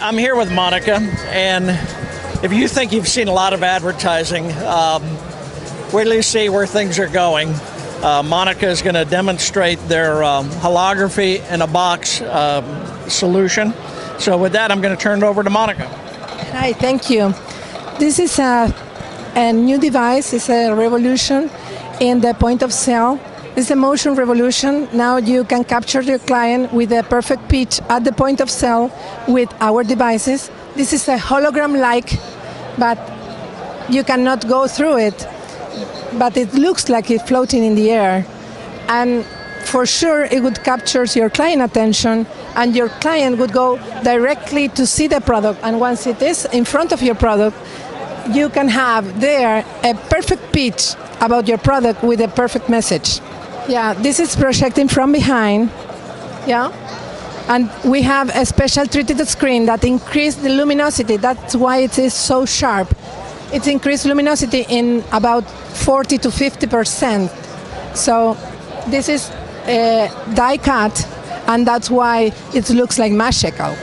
I'm here with Monica, and if you think you've seen a lot of advertising, um, wait till you see where things are going. Uh, Monica is going to demonstrate their um, holography in a box um, solution. So, with that, I'm going to turn it over to Monica. Hi, thank you. This is a, a new device, it's a revolution in the point of sale. It's a motion revolution. Now you can capture your client with a perfect pitch at the point of sale with our devices. This is a hologram like, but you cannot go through it. But it looks like it's floating in the air. And for sure, it would capture your client attention, and your client would go directly to see the product. And once it is in front of your product, you can have there a perfect pitch about your product with a perfect message. Yeah, this is projecting from behind. Yeah. And we have a special treated screen that increased the luminosity. That's why it is so sharp. It increased luminosity in about 40 to 50 percent. So this is a die cut, and that's why it looks like magical.